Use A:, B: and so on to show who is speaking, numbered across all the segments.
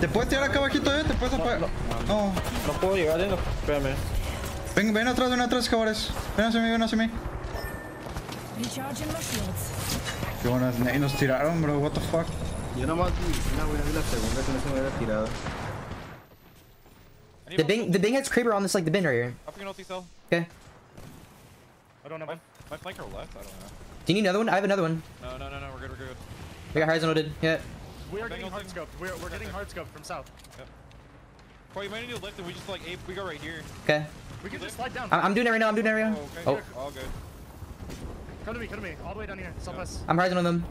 A: Te puedes tirar acá abajito, eh. Te puedes apagar. No.
B: No puedo llegar, eh. No, espérame.
A: Ven, ven atrás, ven atrás, cabrones. Ven hacia mí, ven hacia mí. Qué buenas ney nos tiraron, bro. What the fuck.
C: Yo nomás vi una buena vi la segunda que no se me hubiera tirado.
D: The Bing, the Bing has Kraber on this like the bin right here.
E: Ulti cell.
D: Okay.
F: I don't have
E: My, my flanker left. I don't know.
D: Do you need another one? I have another one.
E: No, no, no, no. We're good. We're good.
D: I got Horizon loaded. Yeah.
F: We are getting hard
E: thing.
F: scoped. We're, we're getting hard scoped from south.
E: Corey, you might need to lift and we just like ape. We go right here.
D: Okay.
F: We can just slide down.
D: I'm, I'm doing it right now. I'm doing it right now.
E: Oh, okay.
D: Oh,
E: All good.
F: Come to me, come to me. All the way down here. Southwest.
D: I'm Horizon on them.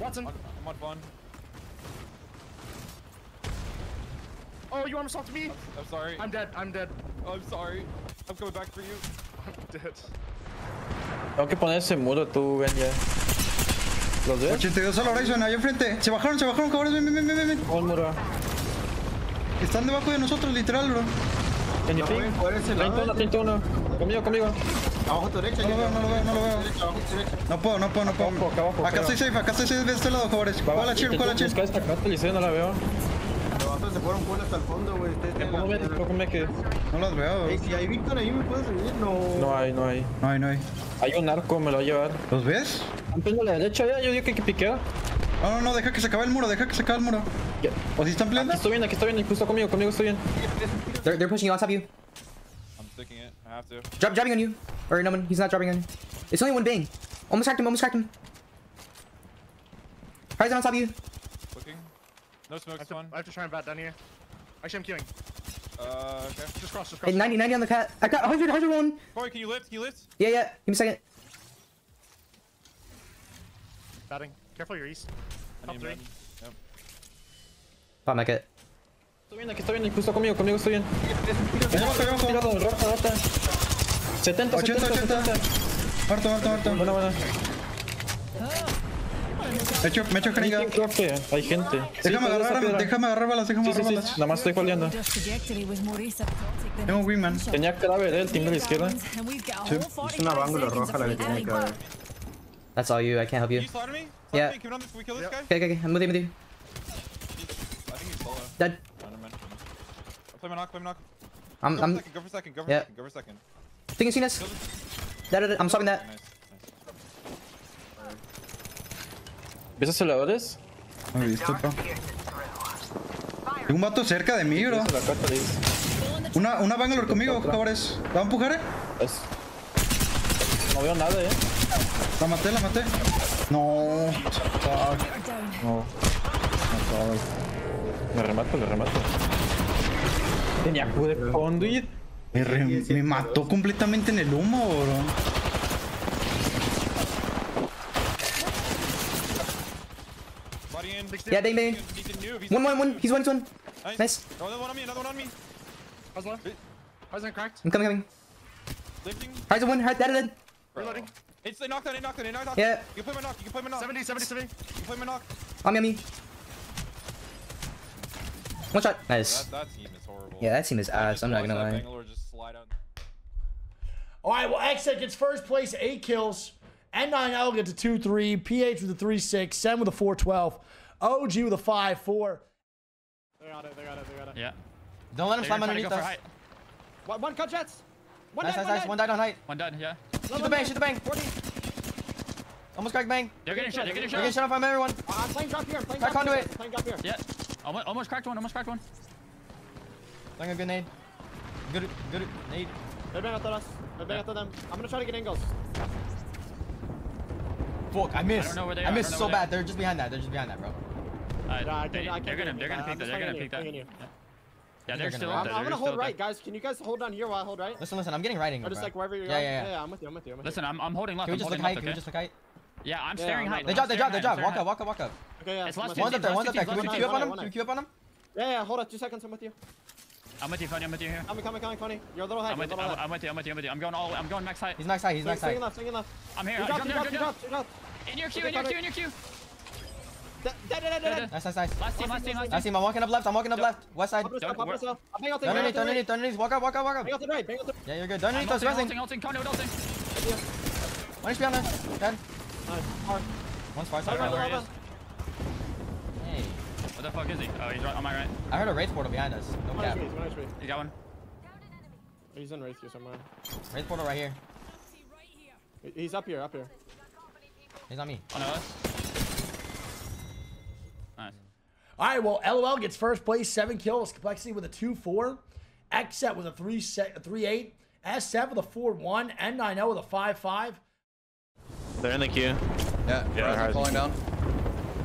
F: Wattson.
E: I'm, I'm on fun.
F: Oh, you armor assaulted me?
E: I'm sorry.
F: I'm dead. I'm dead.
E: Oh, I'm sorry. I'm coming back for you.
F: I'm dead.
B: Tengo que poner ese muro tú, ven ya. ¿Los ves?
A: 82 al Horizon, ahí enfrente. Se bajaron, se bajaron, cabrones. Ven, ven, ven, ven,
B: el.
A: Están debajo de nosotros, literal, bro.
B: En
C: ese lado.
B: 31, 31. Conmigo, conmigo.
C: Abajo a tu derecha.
A: No lo
C: yo-
A: veo, no lo veo, no lo veo. No puedo, no puedo, no puedo.
B: Abajo, acá abajo,
A: Acá estoy safe, acá estoy safe de este lado, cabrones. ¿Cuál la chill? ¿Cuál la chill?
B: Busca esta no la veo.
C: Los se fueron hasta el fondo, güey. Ustedes tienen la
B: ¿Cómo me,
C: piedra.
B: cómo me que
A: No las veo.
C: Si hay Víctor ahí, ¿me puedes subir? No.
B: No hay, no hay.
A: No hay, no hay.
B: Hay un arco, me lo va a llevar.
A: ¿Los ves?
B: Están a la derecha ya, yo digo que hay que piquear.
A: No, no, no, deja que se acabe el muro, deja que se acabe el muro.
B: Ya.
A: ¿O si están
B: Aquí
A: peleando?
B: estoy bien, aquí estoy bien, justo conmigo, conmigo estoy bien.
D: They're, they're pushing you on top of you.
E: I'm sticking it. I have to.
D: Drop, dropping on you. Or no, he's not dropping on you. It's only one Bing. Almost cracked him. Almost cracked him. Horizon on top of you.
E: Looking. No
F: I
E: smokes.
F: have, to, I have to try and bat down here. Actually, I'm queuing.
E: Uh, okay.
F: Just cross, just
D: Hey,
F: cross.
D: 90, 90 on the cat. I got 100, 100 one.
E: Corey, can you lift? Can you lift?
D: Yeah, yeah. Give me a second.
F: Batting. Careful your east.
E: I
F: Top
E: need
F: three.
E: med. Yep.
D: Pop my kit.
B: Estoy bien, aquí estoy bien, justo conmigo, conmigo estoy bien.
A: Allá abajo, allá abajo.
B: Tirado, rota, rota. 70,
A: 80,
B: 70,
A: 80.
B: 70.
A: Muerto, muerto, muerto.
B: Buena, buena.
A: Me echo, me echo jeringa.
B: Hay gente, hay gente. Sí,
A: Déjame
B: pues, esa
A: agarrar,
B: piedra.
A: déjame agarrar balas, déjame
B: Sí, sí,
A: agarrar
B: sí,
A: balas.
B: nada más estoy jaleando.
G: This trajectory was more asymptotic than
A: Tengo un wingman.
B: Tenía Kraber, eh, el team de la izquierda.
G: And we've got a
A: Sí.
G: whole
C: Es
G: 45
C: una bángula
G: seconds
C: roja la que
G: of
C: tiene
G: free
C: que
G: ammo.
C: haber.
D: That's all you. I can't help
E: Can
D: you.
E: me?
D: Yeah.
E: me. Can we, on this, can we kill this guy?
D: Okay, okay, okay. I'm with you, with you.
E: I think he's solo.
D: Dead.
E: Oh, play my knock. Play my knock.
D: I'm,
E: Go for
D: I'm
E: second. Go for second. Go for
D: Yeah.
E: second. Go for second.
D: Dead, dead. I'm stopping that.
E: Nice. Nice.
B: ¿Ves aceleradores?
A: No he visto, pa. Hay un vato cerca de mí, bro. Una, una Bangalore conmigo, cabrones. ¿La va a empujar, eh?
B: No veo nada, eh.
A: La maté, la maté. No. Fuck.
B: No. Me remato, le remato. Tenía pude conduir.
A: Me, re- me mató completamente en el humo, bro.
D: Yeah,
E: noob. He's
D: One, one, one. He's one, he's one.
E: Nice.
D: Nice.
E: Another one on me. Another one on me.
F: How's low? How's it cracked?
D: I'm coming, coming.
E: Lifting.
D: Horizon one. Dead, dead.
E: Bro.
F: Reloading.
E: It's they knocked out. They knocked out. They knocked out.
D: Yeah.
E: You can play my knock. You can play my knock.
F: 70, 70, 70.
E: You can play my knock.
D: On me, on me. One shot.
E: Bro,
D: Nice.
E: that, that team is horrible.
D: Yeah, that team is ass. I'm not gonna lie.
E: Bangalore just slide out.
H: All right, well, XSET gets first place, eight kills. N9L gets a 2 3. PH with a 3 6. Sen with a 4 12. OG with a 5 4.
F: They got it, they got it, they got it.
I: Yeah.
D: Don't let him
I: They're
D: slam
I: gonna try to
D: underneath
I: go for
D: us.
I: height.
F: One, one cut jets. One
D: Nice,
F: dead,
D: nice,
F: one
D: nice.
F: dead.
D: One died on height.
I: One done, yeah.
D: Shoot the bang, shoot the bang.
F: 40.
D: Almost cracked bang.
I: They're getting shot, they're getting
D: We're getting
I: shot.
D: off from everyone.
F: Uh, I'm playing drop here, I'm playing
D: Crack
F: drop here.
D: conduit.
F: Drop here.
I: Yeah. Almost, almost cracked one, almost cracked one.
D: Throwing a grenade. Good, good nade.
F: They're bang after us. They're bang after them. I'm gonna try to get angles.
D: Fuck, I missed.
I: don't know where they
D: I
I: are, I
D: missed
I: don't
D: so
I: they
D: bad. They're just behind that. They're just behind that, bro.
I: Uh,
F: Yeah, I
I: they,
F: can't- I
I: they're
F: can't
I: gonna,
F: do
I: they're gonna
F: anything.
I: peek
F: I'm
I: that. They're gonna
F: swinging
I: peek that.
F: You, swinging.
I: Yeah, yeah they're
D: gonna
I: still
D: run.
I: up
F: I'm. I'm gonna hold right, guys. Can you guys hold down here while I hold right?
D: Listen, listen. I'm getting writing.
F: Or just
D: bro.
F: like wherever you're
D: Yeah,
F: at?
D: yeah, yeah.
F: Yeah, I'm with you, I'm with you. I'm with
I: Listen, I'm, I'm holding left.
D: Can we just look
I: holding
D: height? Can we just look height?
I: Yeah, I'm staring
F: I'm
I: height.
D: They
I: I'm
D: dropped, they
I: staring
D: dropped, they
I: height,
D: dropped. Walk up, walk up, walk up.
F: Okay, yeah.
I: It's last two,
D: One's up there, one's up there. Can we
I: One
D: queue up on them?
F: one
D: Can we
F: team.
D: queue up on them?
F: Yeah, yeah, hold up. Two seconds, I'm with you.
I: I'm with you, Funny. I'm with you here.
F: Coming, coming, coming, coming. You're a little high.
I: I'm with you.
F: little
I: I'm, I'm with you. I'm with you. I'm with you. I'm going all. I'm going max height.
D: He's max height. He's max
F: Swinging
D: height.
F: left, swinging left.
I: I'm here.
F: You
I: Jump
F: dropped, you
I: down,
F: dropped, you
I: jump
F: dropped,
I: down.
F: you dropped.
I: In your queue,
F: Okay,
I: in your
F: got
I: queue, in your queue.
F: Dead, dead, dead, dead, dead.
D: Nice, nice, nice.
I: Last team, last team, last
D: Nice
I: team.
D: team. I'm walking up left. I'm walking up left. West side.
F: Up yourself,
I: Don't
F: up
I: work.
F: yourself. I'm bang out the
D: Turn
F: right,
D: underneath,
F: bang out
D: turn
F: the
D: underneath, turn underneath. Walk up, walk up, walk up.
F: right. Bang out the right, bang out the
D: Yeah, you're good. Turn
I: I'm
D: underneath us,
I: ulting,
D: resting.
I: ulting, ulting. Conduit, ulting.
D: One HP on there. Dead.
F: Nice. Hard.
D: One's far
F: Right,
D: side.
F: right,
I: where
F: right,
I: he
F: right.
I: is.
D: Hey.
I: Let's the fuck is he? Oh, he's right on my right.
J: I heard a wraith portal behind us. No
F: One
J: cap.
F: HP, one HP.
I: He got one.
F: Oh, he's in Wraith here somewhere.
J: Wraith portal right here.
F: He- He's up here, up here.
J: He's on me.
I: One of us. Nice.
H: All right, well, LOL gets first place, seven kills. Complexity with a 2 4. XSET with a 3 set, 3 8. SF with a 4 1. N9L with a 5 5.
K: They're in the queue.
L: Yeah,
K: Yeah,
L: Horizon
K: Horizon.
L: falling down.
K: Two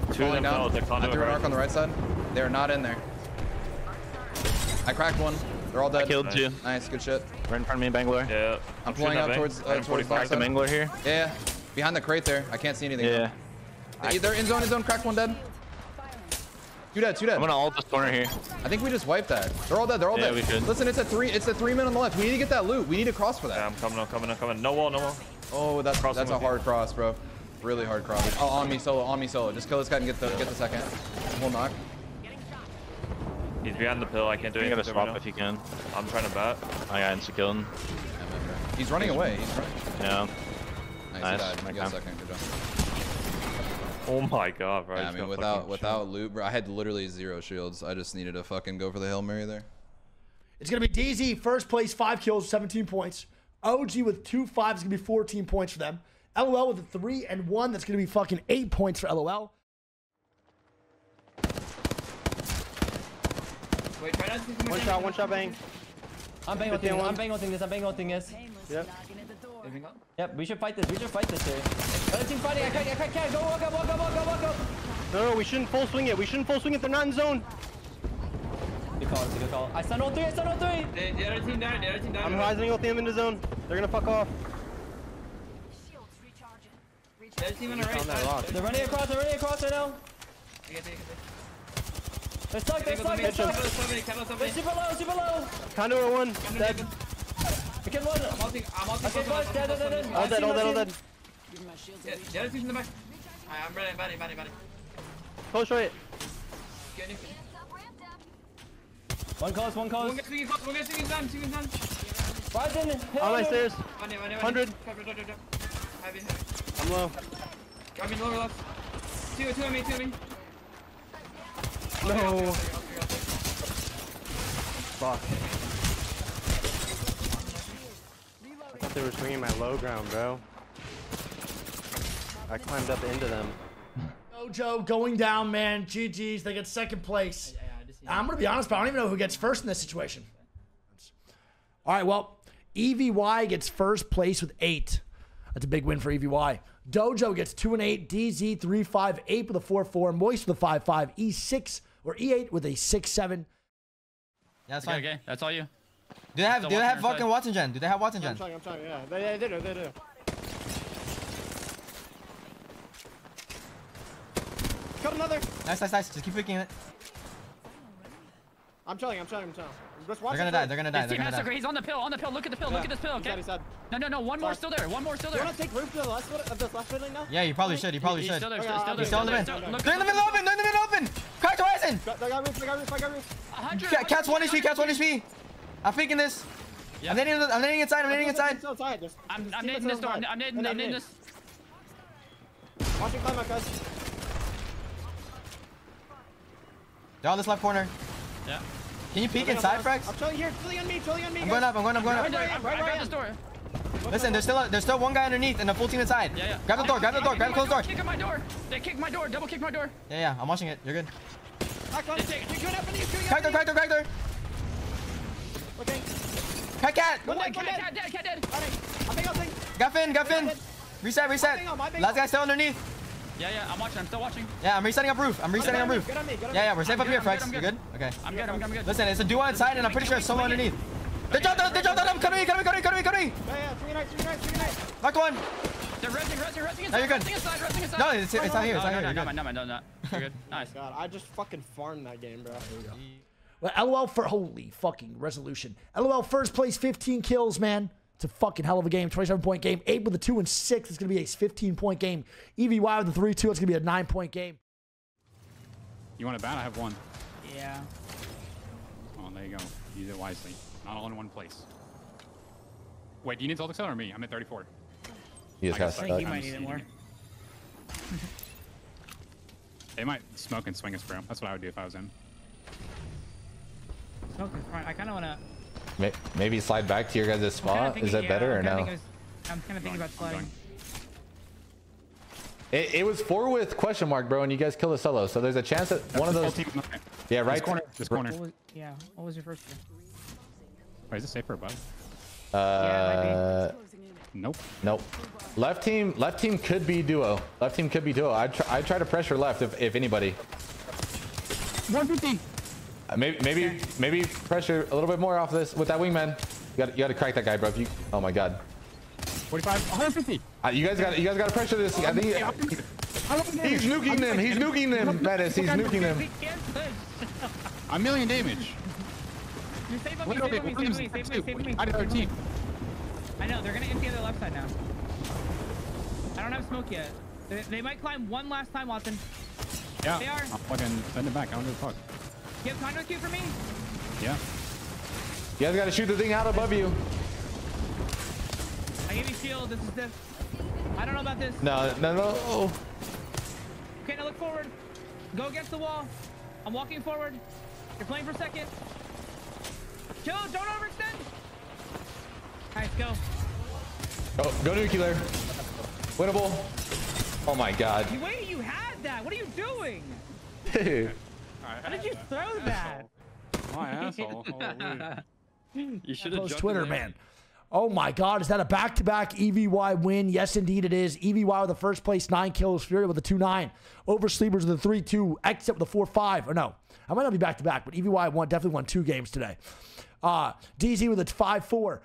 K: of
L: Falling
K: them
L: down.
K: fell. They're
L: I threw an arc on the right side. They're not in there. I cracked one. They're all dead.
K: killed two.
L: Nice, good shit.
K: Right in front of me in Bangalore. Yeah.
L: I'm pulling up towards, uh, towards
K: 45 to
L: backside.
K: Bangalore here.
L: Yeah, yeah. Behind the crate there. I can't see anything.
K: Yeah.
L: They- They're in zone, in zone. Cracked one dead. Two dead, two dead.
K: I'm gonna ult this corner here.
L: I think we just wiped that. They're all dead. They're all
K: Yeah,
L: dead.
K: we should.
L: Listen, it's a three. It's a three men on the left. We need to get that loot. We need to cross for that.
K: Yeah, I'm coming, I'm coming, I'm coming. No wall, no wall.
L: Oh, that's
K: Crossing
L: that's a
K: with you.
L: hard cross, bro. Really hard cross. Oh, on me solo, on me solo. Just kill this guy and get the get the second. We'll knock.
K: He's behind the pill. I can't do anything.
M: gotta swap
K: right
M: if
K: now.
M: you can.
K: I'm trying to bat.
M: I got insta killed.
L: He's running away. He's running.
M: Yeah.
L: Nice,
M: Nice.
L: he died. You got a second. Good job.
K: Oh my god, bro.
L: Yeah, I mean,
K: got
L: without
K: fucking
L: without loot, bro, I had literally zero shields. I just needed to fucking go for the hail mary there.
H: It's going to be DZ, first place, 5 kills, 17 points. OG with two fives is going to be 14 points for them. LOL with a 3 and 1. That's going to be fucking 8 points for LOL.
I: Wait, try not to
F: One shot, one shot, bang.
N: I'm bang
F: Fifteen
N: ulting.
F: one.
N: I'm bang ulting this. I'm bang ulting this.
F: Yep.
N: Yep. We should fight this. We should fight this here. Other team fighting. I can't. I can't. can't. Go walk up. Walk up. Walk up. Walk up.
F: No, no, we shouldn't full swing it. We shouldn't full swing it. They're not in zone.
N: Good call. Good call. I stun all three. I stun all three.
I: The, the other team down, The other team died.
F: I'm horizoning with them into zone. They're gonna fuck off.
I: The other team on the
F: Found that lock.
N: They're running across. They're running across right now. They're stuck. They're stuck. They're stuck. They're super low. Super low.
F: Conduit one. Dead.
N: We can one.
I: I'm ulting. I'm ulting.
N: Okay, boys. Dead. Dead. Dead. dead.
F: All dead, all dead, all dead.
N: him.
I: The other team's in the back. Alright, I'm ready. Body, body, body.
F: Close right.
I: Get in.
N: One close. One
I: One guy's swinging close. One guy's swinging down. Swinging down.
N: Ryzen. hit
F: On my stairs.
I: One day, one day, one day.
F: 100.
I: Cover, drop, drop, drop. Heavy, heavy.
F: I'm low.
I: Got me lower left. Two, two on me, two on me.
F: No. Fuck. I thought they were swinging my low ground, bro. I climbed up into them.
H: Mojo going down, man. GG's. They get second place. I'm going to be honest, but I don't even know who gets first in this situation. All right, well, EVY gets first place with eight. That's a big win for EVY. Dojo gets two and eight. DZ three five eight with a four four. Moist with a five five. E6 or E8 with a six seven.
J: Yeah, that's
I: Okay,
J: fine.
I: okay. That's all you.
J: Do they have? Do they have fucking
I: your
J: Wattson Gen? Do they have Wattson
F: I'm
J: Gen?
F: trying, I'm trying, yeah. They, they do, they do. Cut another.
J: Nice, nice, nice. Just keep picking it.
F: I'm trying, I'm trying, I'm trying. Just watch
J: They're gonna die. They're gonna die. They're
I: team
J: gonna
I: massacre.
J: die.
I: He's on the pill. On the pill. Look at the pill.
F: Yeah.
I: Look at this pill.
F: He's dead, he's dead.
I: No, no, no. One more still there. One more still there.
F: You
I: there.
F: wanna take roof to the last one of this last building now?
J: Yeah, you probably should. You probably
I: He's
J: should.
I: still there.
F: Okay,
I: Still, still
F: I'll
I: there.
F: do
J: Still in the
F: it.
J: vent.
F: Okay,
I: Look,
J: They're in the middle open. They're in the middle open. Cracked Horizon.
F: Got, I got roof, I got roof, I got roof.
I: 100.
J: Ca- Cat's one HP. Cat's one HP. I'm peeking this. I'm nading. I'm nading inside. I'm nading inside.
F: Still inside. There's-
I: I'm,
F: there's
I: I'm
F: teammates
I: this door. I'm
F: side.
I: nading.
F: And
I: I'm
F: they
I: this.
F: Watch him climb out, guys.
J: They're on this left corner.
I: Yeah.
J: Can you peek
F: Okay,
J: inside,
F: I'm-
J: Frax?
F: I'm chilling here, chilling on me, chilling on me.
J: I'm
F: guys.
J: going up. I'm going up. I'm going
I: I,
J: up.
I: I, I,
F: right, right,
I: I
F: right.
I: got this door.
J: Listen, there's still a, there's still one guy underneath and a full team inside.
I: Yeah, yeah.
J: Grab the door. Grab the door. Grab the closed door.
I: Kick my door. They kicked my door. Double kick my door.
J: Yeah, yeah. I'm watching it. You're good.
F: Back on.
I: They take-
F: You're going up and he's going up.
J: Crack door. Crack door. Crack door.
F: Okay.
J: Cat.
F: One
I: Cat,
F: dead, one
I: cat,
F: dead.
I: cat dead, cat dead.
F: Alright. I think I'll think.
J: Got Finn. Got Finn. Reset. Reset.
F: bang on, my bang
J: Last guy still underneath.
I: Yeah, yeah. I'm watching. I'm still watching.
J: Yeah, I'm resetting up roof. I'm resetting up roof.
F: Get on me, get on
J: Yeah, yeah. We're safe
I: I'm
J: up here,
I: good, I'm
J: Frax.
I: good,
J: You're
I: I'm
J: good. Okay.
I: I'm good. I'm, I'm good.
J: Listen, it's a duo inside and I'm pretty sure it's solo underneath. They jumped out. They jumped out. I'm coming. Coming. Coming. Coming. Coming.
F: Yeah, yeah, swing it right, swing it right, swing it right.
J: Knocked one.
I: They're resting, resting, resting inside.
J: No, you're good.
I: Resting inside, resting inside.
J: No, it's, it's not here. It's
I: no,
J: not
I: no,
J: here.
I: no,
J: You're
I: no,
J: good.
I: no, no, no, no. You're good. Nice.
F: God, I just fucking farmed that game, bro.
H: Well, LOL for holy fucking resolution. LOL first place, 15 kills, man. It's a fucking hell of a game. 27 point game. Eight with a two and six. It's gonna be a 15 point game. EVY with the three two. It's gonna be a nine point game.
E: You want a bat? I have one.
I: Yeah.
E: Oh, there you go. Use it wisely. Not all in one place. Wait, do you need Zoldyck Cell or me? I'm at 34.
M: He just
E: I
M: got
E: guess
M: stuck.
I: Might need it more.
O: They might smoke and swing us, bro. That's what I would do if I was him.
P: Smoke is fine. I kind of want to.
M: Maybe slide back to your guys' spot. Is that better or no?
P: I'm kind of thinking about sliding.
M: It, it was four with question mark, bro, and you guys kill a solo. So there's a chance that one of those. Yeah, right.
O: This corner. This corner.
P: What was, yeah. What was your first one?
O: Wait, is this safe or above?
M: Uh,
O: Nope.
M: nope. Left team, left team could be duo. Left team could be duo. I try, I try to pressure left if, if anybody.
O: 150.
M: Uh, Maybe maybe maybe pressure a little bit more off this with that wingman. You got you got to crack that guy, bro. If you, oh my god.
O: 45. 150.
M: Uh, you guys got you guys got to pressure this. I think he's nuking them. He's nuking them. Mattis, he's nuking them.
O: A million damage.
P: You save on me, save me, save me, save me, save me.
O: I did our
P: save on me.
O: team.
P: I know, they're gonna empty their left side now. I don't have smoke yet. They, they might climb one last time, Wattson.
O: Yeah.
P: They are.
O: I'm fucking send it back. I don't give a fuck.
P: You have conduit queue for me?
O: Yeah.
M: You guys got to shoot the thing out above you.
P: I gave you shield. This is this. I don't know about this.
M: No, no, no.
P: Okay, now look forward. Go against the wall. I'm walking forward. You're playing for second. Chill, don't overextend. Alright, go.
M: Oh, go, go nuclear. Winnable. Oh my god.
P: You wait, you had that. What are you doing?
M: Dude.
P: How did you throw that?
O: My asshole.
K: You should
H: Post Twitter, man. Oh my God, is that a back-to-back EVY win? Yes, indeed it is. EVY with the first place nine kills, Fury with a two nine, Oversleepers with a three two, Exit with a four five. Or no, I might not be back-to-back, but EVY won definitely won two games today. Uh, DZ with a five four.